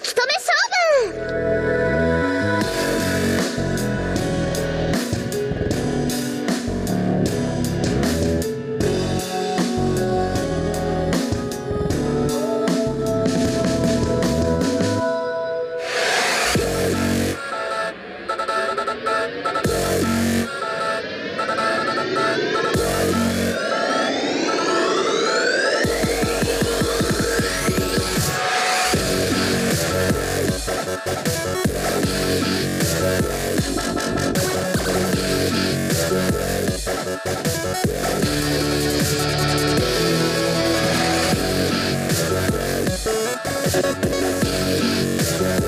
き止め勝負「